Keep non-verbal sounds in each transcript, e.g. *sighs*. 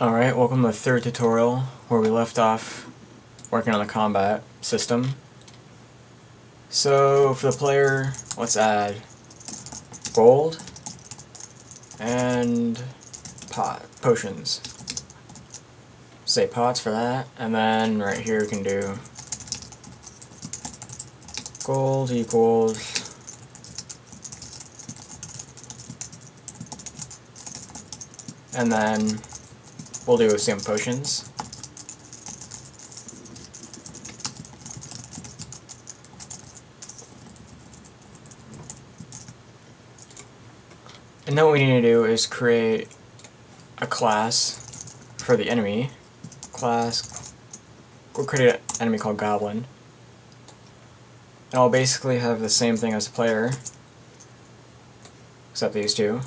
Alright, welcome to the third tutorial where we left off working on the combat system. So, for the player, let's add gold and pot potions. Say pots for that, and then right here we can do gold equals and then we'll do some potions. And then what we need to do is create a class for the enemy. Class, we'll create an enemy called Goblin. And I'll basically have the same thing as the player, except these two.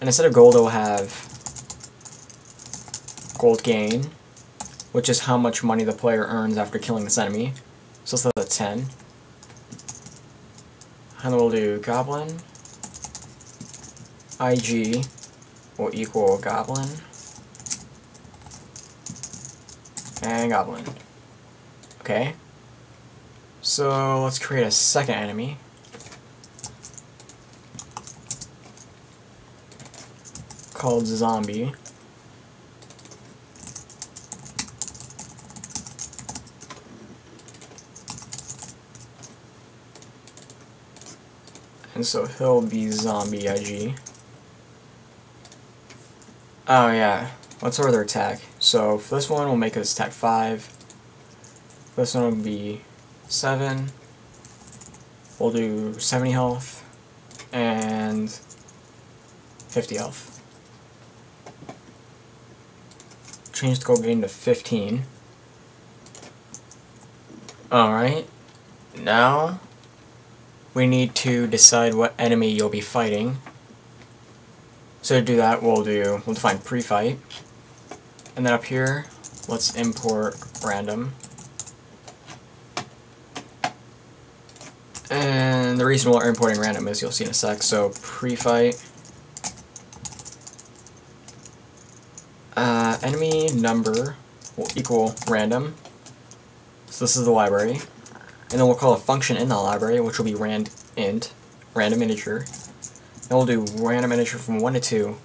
And instead of gold, it will have gold gain, which is how much money the player earns after killing this enemy. So let's set 10. And we'll do goblin. IG will equal goblin. And goblin. Okay. So let's create a second enemy. Called zombie. And so he'll be zombie IG. Oh yeah, let's order attack. So for this one we'll make his attack 5. This one will be 7. We'll do 70 health and 50 health. Change the gold gain to 15. Alright, now we need to decide what enemy you'll be fighting. So to do that, we'll do we'll define pre-fight, and then up here, let's import random. And the reason we're importing random is you'll see in a sec. So pre-fight, uh, enemy number will equal random. So this is the library. And then we'll call a function in the library, which will be rand int, random integer. And we'll do random integer from 1 to 2.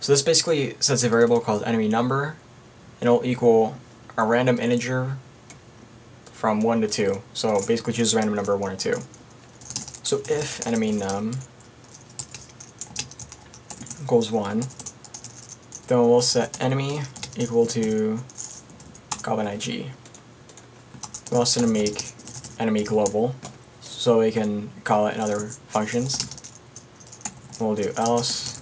So this basically sets a variable called enemy number, and it'll equal a random integer from 1 to 2. So basically choose a random number 1 or 2. So if enemy num equals 1, then we'll set enemy equal to goblin IG. We're also going to make enemy global so we can call it in other functions. We'll do else,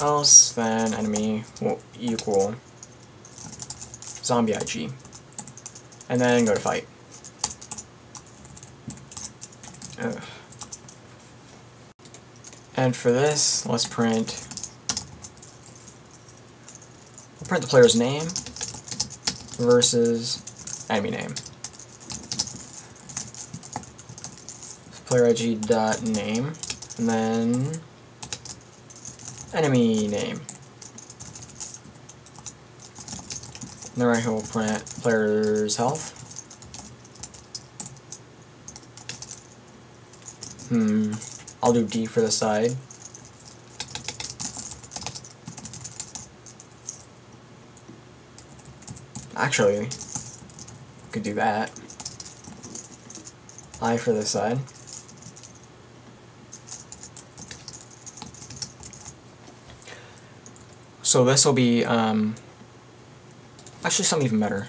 else, then enemy will equal zombie IG. And then go to fight. Ugh. And for this, let's print print the player's name versus enemy name. Player IG dot name, and then enemy name. And then right here we'll print player's health. Hmm, I'll do D for the side. Actually, could do that. I for this side. So this will be, um, actually something even better.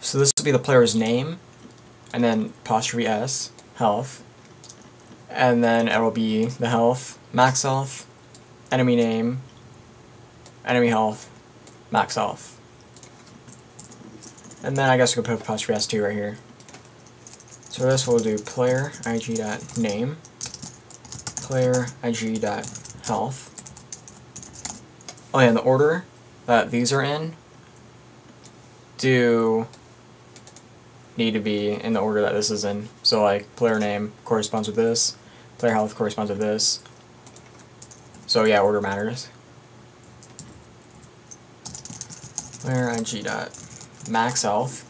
So this will be the player's name, and then apostrophe S, health, and then it will be the health, max health, enemy name, enemy health, max health. And then I guess we could put apostrophe S2 right here. So this we'll do player ig.name player ig dot health. Oh yeah, and the order that these are in do need to be in the order that this is in. So like player name corresponds with this, Player health corresponds with this. So yeah, order matters. Player ig dot max health,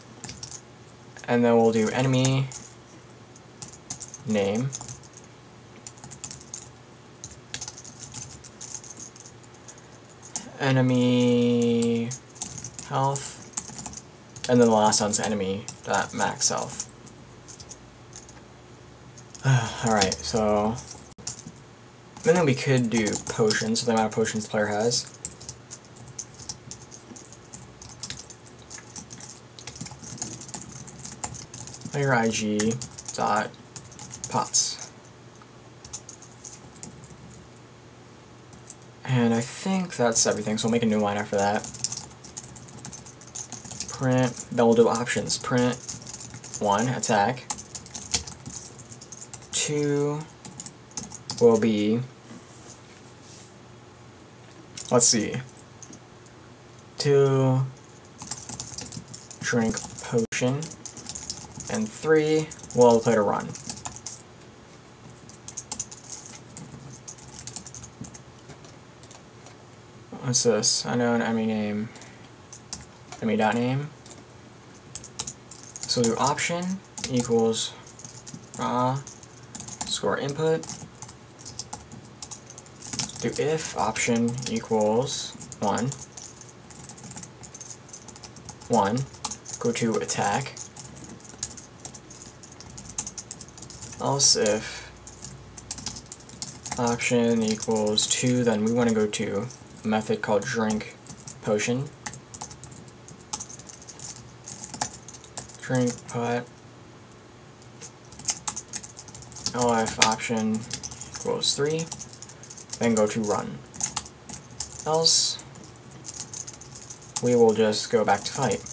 and then we'll do enemy name. Enemy health, and then the last one's enemy dot max health. *sighs* Alright, so And then we could do potions, the amount of potions the player has. Player IG dot pots. And I think that's everything, so we'll make a new line after that. Print, then we'll do options. Print, one, attack. Two will be, let's see, two, drink potion and three will play to run. What's this? Unknown enemy name. Enemy dot name. So do option equals raw score input. Do if option equals one. One. Go to attack else if option equals 2, then we want to go to method called drink potion. Drink pot if option equals 3, then go to run. Else, we will just go back to fight.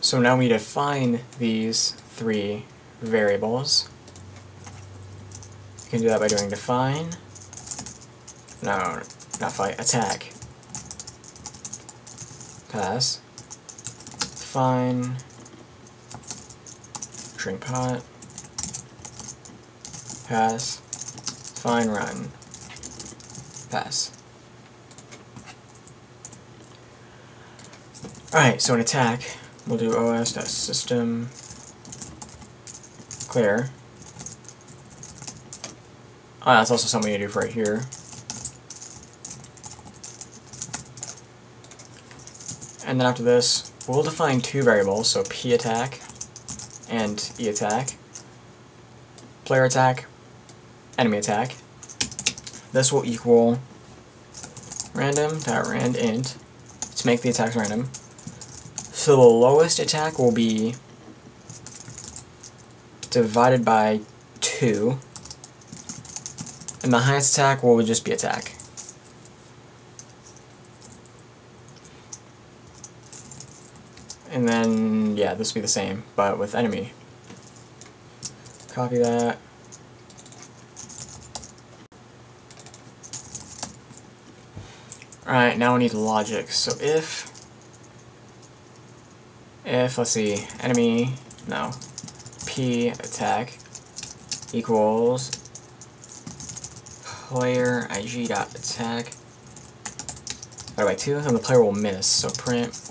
So now we define these three variables. You can do that by doing define, no, not fight, attack, pass, Fine. drink pot, pass, Fine run, pass. Alright, so an attack, we'll do os.system clear. Oh, that's also something you do right here. And then after this, we'll define two variables, so p attack and e attack, player attack, enemy attack. This will equal random.rand int to make the attacks random. So the lowest attack will be divided by 2. And the highest attack will just be attack. And then, yeah, this will be the same, but with enemy. Copy that. Alright, now we need logic. So if, if, let's see, enemy, no, p attack equals player ig dot attack divided by 2, then the player will miss. So print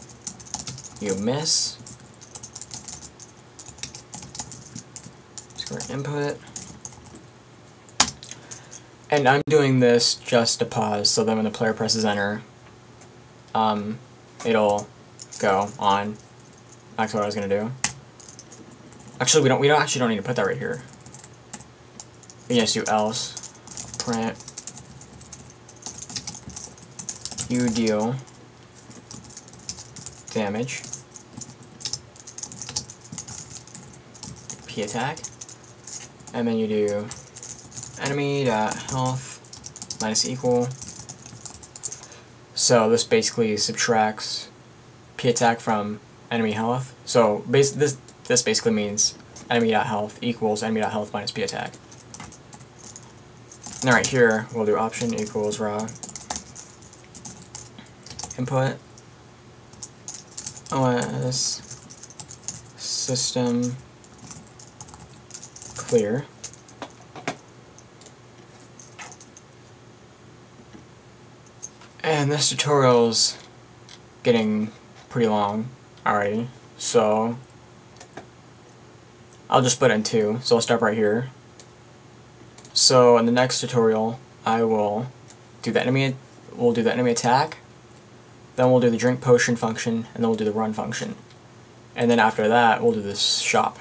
you miss. Score input. And I'm doing this just to pause, so then when the player presses enter, um, it'll go on. That's what I was gonna do. Actually, we don't. We don't actually don't need to put that right here. We just do else print you deal damage p attack, and then you do enemy dot health minus equal. So this basically subtracts p attack from enemy health. So base this this basically means enemy.health equals enemy.health minus p attack. And right here, we'll do option equals raw input os system clear. And this tutorial's getting pretty long already, so I'll just split it in two. So I'll start right here. So in the next tutorial, I will do the enemy. We'll do the enemy attack. Then we'll do the drink potion function, and then we'll do the run function. And then after that, we'll do this shop.